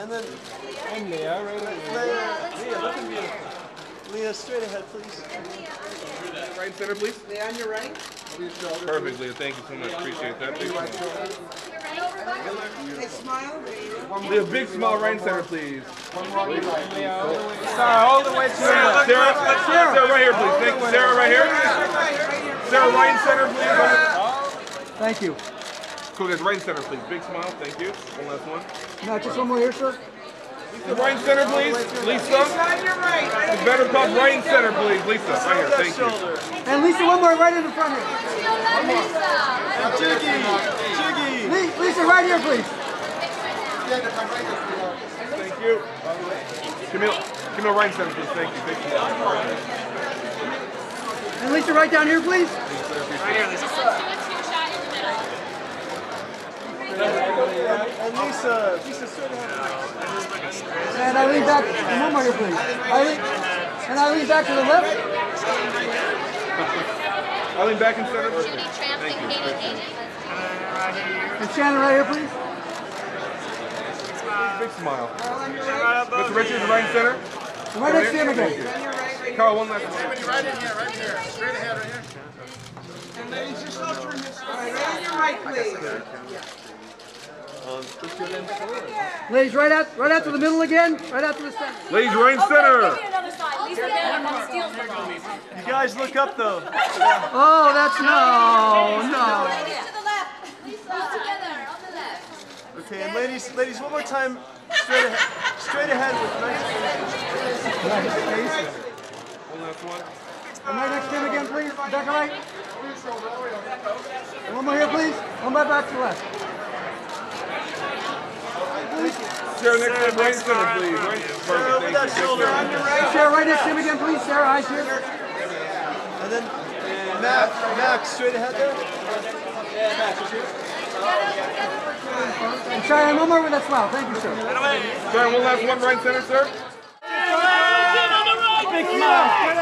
And then I'm Lea, right over here. Lea, Lea, looking beautiful. Lea, straight ahead, please. Right center, please. Lay on your right. Perfect, Lea. Thank you so much. Appreciate that. Thank you. Okay, smile. Lea. Lea, big smile right in center, please. Sarah, all the way to your left. Sarah, Sarah, right here, please. Thank you. Sarah, right here. Sarah, right in center, please. Thank you. Cool, guys. Right in center, please. Big smile. Thank you. One last one. Now, just one more here, sir. Lisa, right in center, please. Lisa. On your right. Better cup right in center, please. Lisa, right here. Thank you. And Lisa, one more right in the front here. Giggy, Giggy. Le- Lisa, right here, please. Thank you. Camille, Camille, right in center, please. Thank you. Thank you. And Lisa, right down here, please. And Lisa, Lisa, straight ahead. And Eileen back. and One more here, please. Eileen, and Eileen back to the left. Eileen back in center. Judy Tramp and Katie Hayden. And Shannon, right here, please. Big smile. All on your right. Mr. Richards, right in center. Right next to him again. On your right. in here, Right. Carl, one last one. And ladies, just all turn this. All right, right on your right, please. Ladies, right out, right out to the middle again. Right out to the center. Ladies, right in oh, center. another side. Lisa Bennett on the steals for me. You guys look up though. Oh, that's no, no. To the left. Lisa. together on the left. Okay, and ladies, ladies, one more time. Straight ahead, straight ahead with nice One last one. And right next to him again, please. Back right. And one more here, please. One more back to the left. Sarah, next to him, right in center, please. Right. Sarah, over Perfect. that shoulder. On your right. Sarah, right next to him again, please. Sarah, hi, Sarah. And then uh, Max, Max, straight ahead there. And Cheyenne, one more with that smile. Thank you, sir. Sarah, one last one, right center, sir. Big smile. Straight ahead.